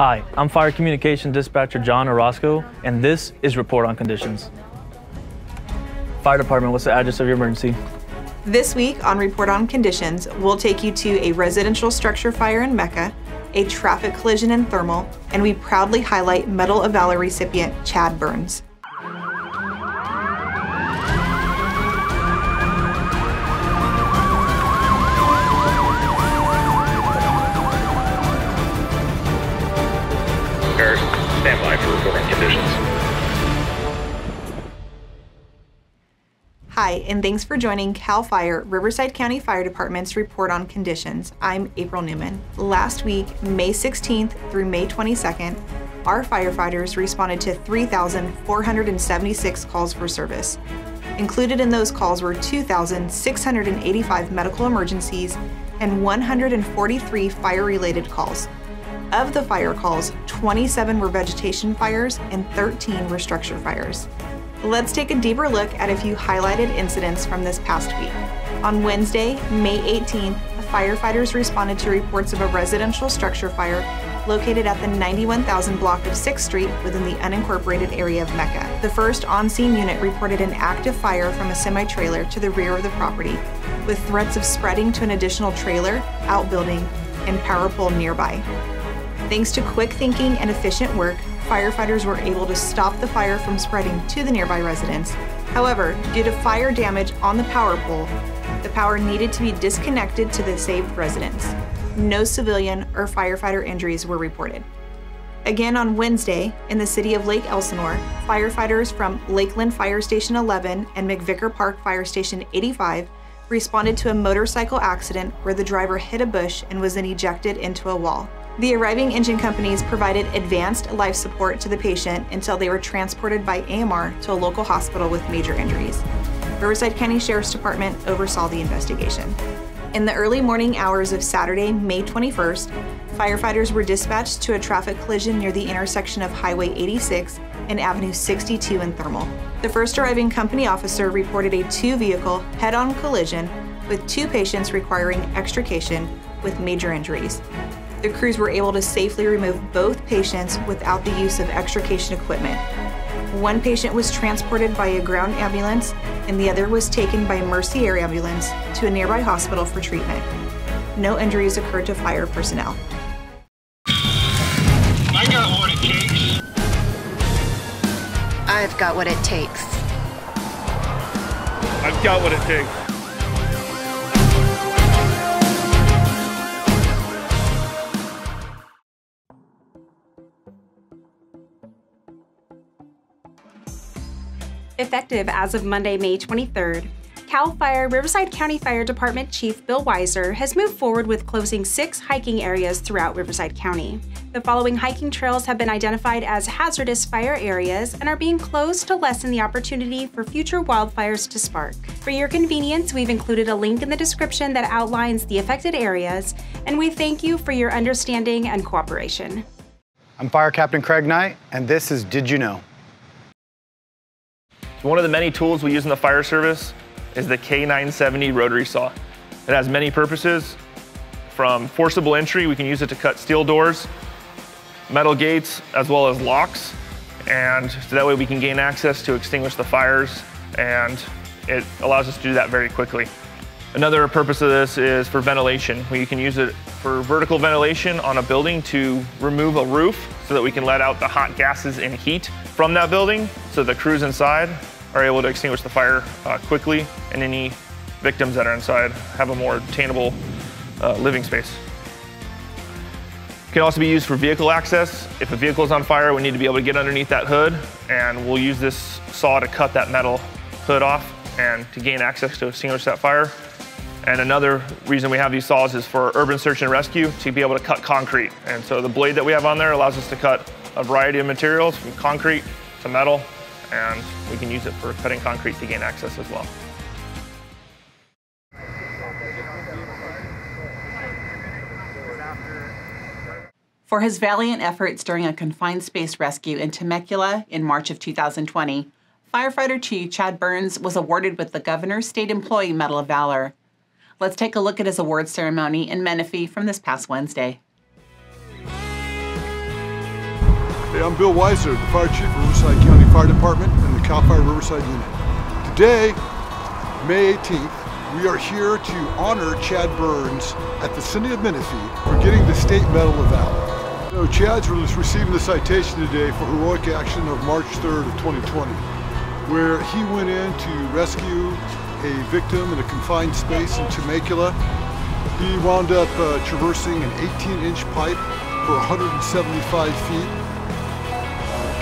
Hi, I'm Fire Communication Dispatcher John Orozco, and this is Report on Conditions. Fire Department, what's the address of your emergency? This week on Report on Conditions, we'll take you to a residential structure fire in Mecca, a traffic collision in Thermal, and we proudly highlight Medal of Valor recipient Chad Burns. And thanks for joining CAL FIRE, Riverside County Fire Department's report on conditions. I'm April Newman. Last week, May 16th through May 22nd, our firefighters responded to 3,476 calls for service. Included in those calls were 2,685 medical emergencies and 143 fire related calls. Of the fire calls, 27 were vegetation fires and 13 were structure fires. Let's take a deeper look at a few highlighted incidents from this past week. On Wednesday, May 18th, firefighters responded to reports of a residential structure fire located at the 91,000 block of 6th Street within the unincorporated area of Mecca. The first on-scene unit reported an active fire from a semi-trailer to the rear of the property, with threats of spreading to an additional trailer, outbuilding, and power pole nearby. Thanks to quick thinking and efficient work, firefighters were able to stop the fire from spreading to the nearby residents. However, due to fire damage on the power pole, the power needed to be disconnected to the saved residents. No civilian or firefighter injuries were reported. Again on Wednesday, in the city of Lake Elsinore, firefighters from Lakeland Fire Station 11 and McVicker Park Fire Station 85 responded to a motorcycle accident where the driver hit a bush and was then ejected into a wall. The arriving engine companies provided advanced life support to the patient until they were transported by AMR to a local hospital with major injuries. Riverside County Sheriff's Department oversaw the investigation. In the early morning hours of Saturday, May 21st, firefighters were dispatched to a traffic collision near the intersection of Highway 86 and Avenue 62 in Thermal. The first arriving company officer reported a two vehicle head on collision with two patients requiring extrication with major injuries the crews were able to safely remove both patients without the use of extrication equipment. One patient was transported by a ground ambulance, and the other was taken by Mercy Air Ambulance to a nearby hospital for treatment. No injuries occurred to fire personnel. I got what it takes. I've got what it takes. I've got what it takes. Effective as of Monday, May 23rd, CAL FIRE Riverside County Fire Department Chief Bill Weiser has moved forward with closing six hiking areas throughout Riverside County. The following hiking trails have been identified as hazardous fire areas and are being closed to lessen the opportunity for future wildfires to spark. For your convenience, we've included a link in the description that outlines the affected areas, and we thank you for your understanding and cooperation. I'm Fire Captain Craig Knight, and this is Did You Know? One of the many tools we use in the fire service is the K970 rotary saw. It has many purposes, from forcible entry, we can use it to cut steel doors, metal gates, as well as locks, and so that way we can gain access to extinguish the fires, and it allows us to do that very quickly. Another purpose of this is for ventilation. We can use it for vertical ventilation on a building to remove a roof so that we can let out the hot gases and heat from that building so the crews inside are able to extinguish the fire uh, quickly and any victims that are inside have a more attainable uh, living space. It can also be used for vehicle access. If a vehicle is on fire, we need to be able to get underneath that hood and we'll use this saw to cut that metal hood off and to gain access to extinguish that fire. And another reason we have these saws is for urban search and rescue to be able to cut concrete. And so the blade that we have on there allows us to cut a variety of materials from concrete to metal, and we can use it for cutting concrete to gain access as well. For his valiant efforts during a confined space rescue in Temecula in March of 2020, Firefighter Chief Chad Burns was awarded with the Governor's State Employee Medal of Valor. Let's take a look at his award ceremony in Menifee from this past Wednesday. I'm Bill Weiser, the Fire Chief Riverside County Fire Department and the CAL FIRE Riverside Unit. Today, May 18th, we are here to honor Chad Burns at the City of Menifee for getting the State Medal of Valor. Know, Chad's receiving the citation today for heroic action of March 3rd of 2020, where he went in to rescue a victim in a confined space in Temecula. He wound up uh, traversing an 18-inch pipe for 175 feet.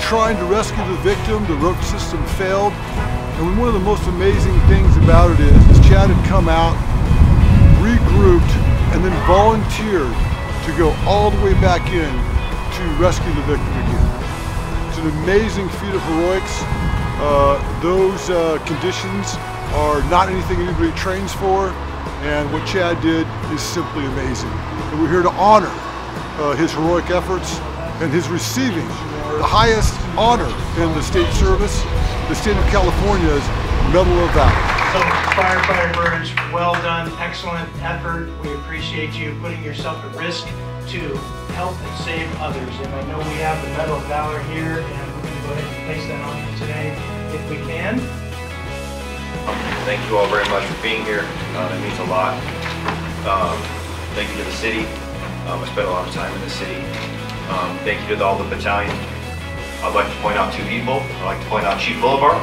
Trying to rescue the victim, the rope system failed. And one of the most amazing things about it is, is Chad had come out, regrouped, and then volunteered to go all the way back in to rescue the victim again. It's an amazing feat of heroics. Uh, those uh, conditions are not anything anybody trains for, and what Chad did is simply amazing. And we're here to honor uh, his heroic efforts and his receiving the highest honor in the state service, the state of California's Medal of Valor. So firefighter Burns, well done, excellent effort. We appreciate you putting yourself at risk to help and save others. And I know we have the Medal of Valor here, and we're going to go ahead and place that on you today if we can. Thank you all very much for being here. Uh, it means a lot. Um, thank you to the city. Um, I spent a lot of time in the city. Um, thank you to all the battalion. I'd like to point out two people. I'd like to point out Chief Boulevard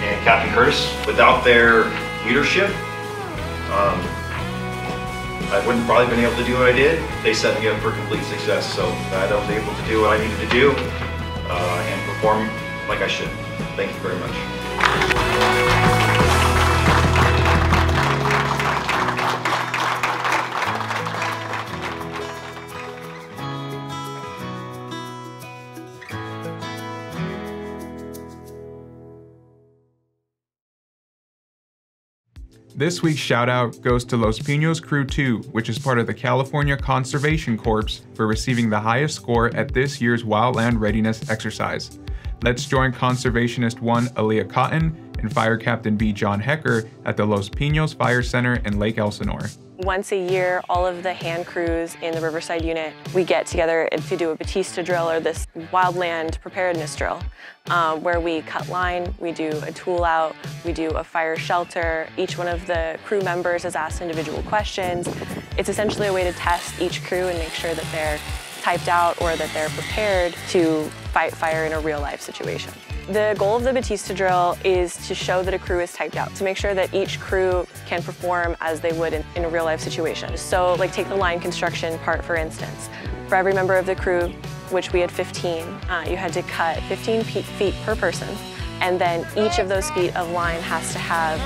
and Captain Curtis. Without their leadership, um, I wouldn't probably been able to do what I did. They set me up for complete success, so I was able to do what I needed to do uh, and perform like I should. Thank you very much. This week's shout out goes to Los Pinos Crew 2, which is part of the California Conservation Corps, for receiving the highest score at this year's Wildland Readiness exercise. Let's join Conservationist 1 Aaliyah Cotton and Fire Captain B John Hecker at the Los Pinos Fire Center in Lake Elsinore. Once a year, all of the hand crews in the Riverside unit, we get together to do a Bautista drill or this wildland preparedness drill, um, where we cut line, we do a tool out, we do a fire shelter. Each one of the crew members is asked individual questions. It's essentially a way to test each crew and make sure that they're typed out or that they're prepared to fight fire in a real life situation. The goal of the Bautista drill is to show that a crew is typed out, to make sure that each crew can perform as they would in, in a real life situation. So like take the line construction part for instance. For every member of the crew, which we had 15, uh, you had to cut 15 feet per person and then each of those feet of line has to have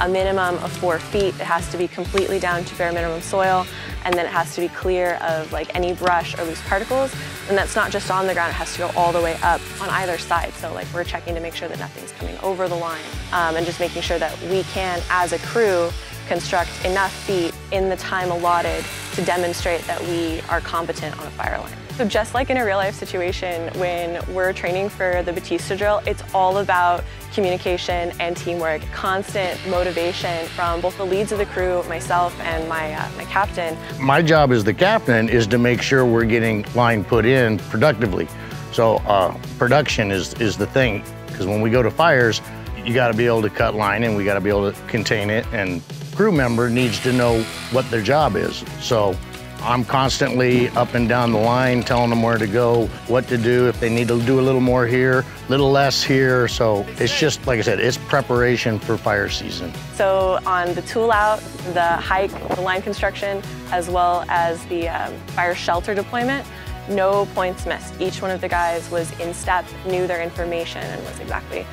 a minimum of four feet. It has to be completely down to bare minimum soil, and then it has to be clear of like any brush or loose particles. And that's not just on the ground, it has to go all the way up on either side. So like we're checking to make sure that nothing's coming over the line um, and just making sure that we can, as a crew, construct enough feet in the time allotted to demonstrate that we are competent on a fire line. So just like in a real life situation, when we're training for the Bautista drill, it's all about communication and teamwork, constant motivation from both the leads of the crew, myself and my, uh, my captain. My job as the captain is to make sure we're getting line put in productively. So uh, production is, is the thing, because when we go to fires, you gotta be able to cut line and we gotta be able to contain it and crew member needs to know what their job is. So I'm constantly up and down the line telling them where to go, what to do, if they need to do a little more here, a little less here. So it's just, like I said, it's preparation for fire season. So on the tool out, the hike, the line construction, as well as the um, fire shelter deployment, no points missed. Each one of the guys was in step, knew their information, and was exactly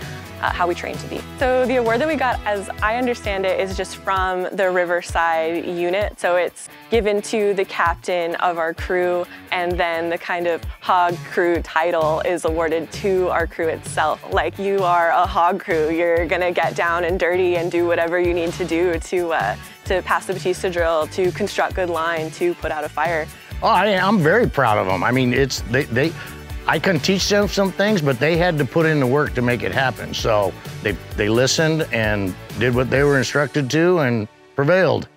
uh, how we train to be. So the award that we got, as I understand it, is just from the Riverside unit. So it's given to the captain of our crew, and then the kind of hog crew title is awarded to our crew itself. Like you are a hog crew, you're gonna get down and dirty and do whatever you need to do to, uh, to pass the Bautista drill, to construct good line, to put out a fire. Oh, I, am very proud of them. I mean, it's they, they I can teach them some things, but they had to put in the work to make it happen. So they, they listened and did what they were instructed to and prevailed.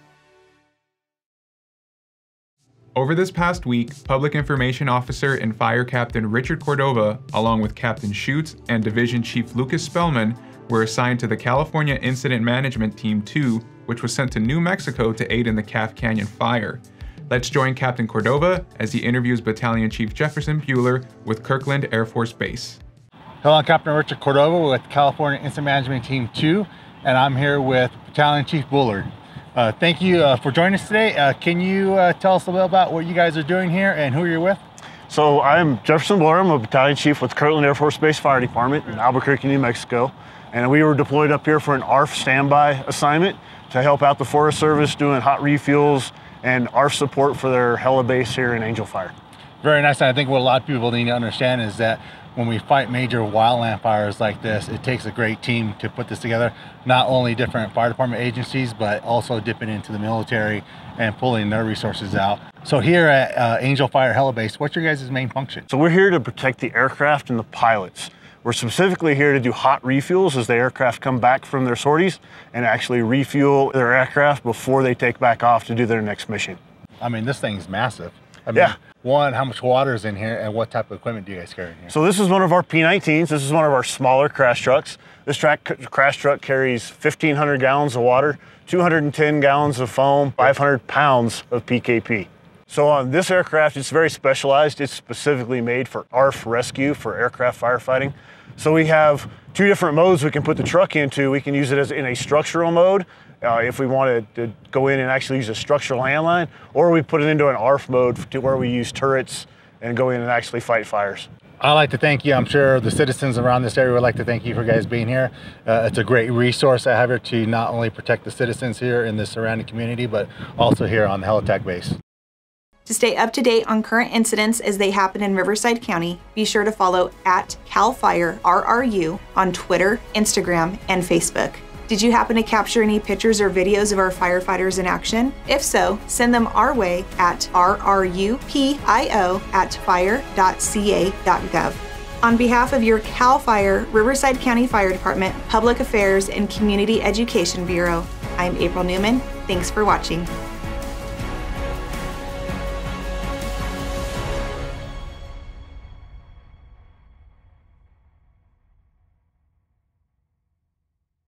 Over this past week, Public Information Officer and Fire Captain Richard Cordova, along with Captain Schutz and Division Chief Lucas Spellman, were assigned to the California Incident Management Team 2, which was sent to New Mexico to aid in the Calf Canyon fire. Let's join Captain Cordova as he interviews Battalion Chief Jefferson Bueller with Kirtland Air Force Base. Hello, I'm Captain Richard Cordova with California Incident Management Team 2, and I'm here with Battalion Chief Bullard. Uh, thank you uh, for joining us today. Uh, can you uh, tell us a little about what you guys are doing here and who you're with? So I'm Jefferson Blair. I'm a battalion chief with Kirtland Air Force Base Fire Department in Albuquerque, New Mexico. And we were deployed up here for an ARF standby assignment to help out the Forest Service doing hot refuels and our support for their heli base here in Angel Fire. Very nice. And I think what a lot of people need to understand is that when we fight major wildland fires like this, it takes a great team to put this together. Not only different fire department agencies, but also dipping into the military and pulling their resources out. So here at uh, Angel Fire Helibase, what's your guys' main function? So we're here to protect the aircraft and the pilots. We're specifically here to do hot refuels as the aircraft come back from their sorties and actually refuel their aircraft before they take back off to do their next mission. I mean, this thing's massive. I mean, yeah. One, how much water is in here and what type of equipment do you guys carry in here? So this is one of our P19s. This is one of our smaller crash trucks. This track, crash truck carries 1,500 gallons of water, 210 gallons of foam, 500 pounds of PKP. So on this aircraft, it's very specialized. It's specifically made for ARF rescue, for aircraft firefighting. So we have two different modes we can put the truck into. We can use it as in a structural mode, uh, if we wanted to go in and actually use a structural landline, or we put it into an ARF mode to where we use turrets and go in and actually fight fires. I'd like to thank you. I'm sure the citizens around this area would like to thank you for guys being here. Uh, it's a great resource I have here to not only protect the citizens here in the surrounding community, but also here on the Helitack base. To stay up to date on current incidents as they happen in Riverside County, be sure to follow at CAL FIRE RRU on Twitter, Instagram, and Facebook. Did you happen to capture any pictures or videos of our firefighters in action? If so, send them our way at rrupio at fire.ca.gov. On behalf of your CAL FIRE, Riverside County Fire Department, Public Affairs, and Community Education Bureau, I'm April Newman. Thanks for watching.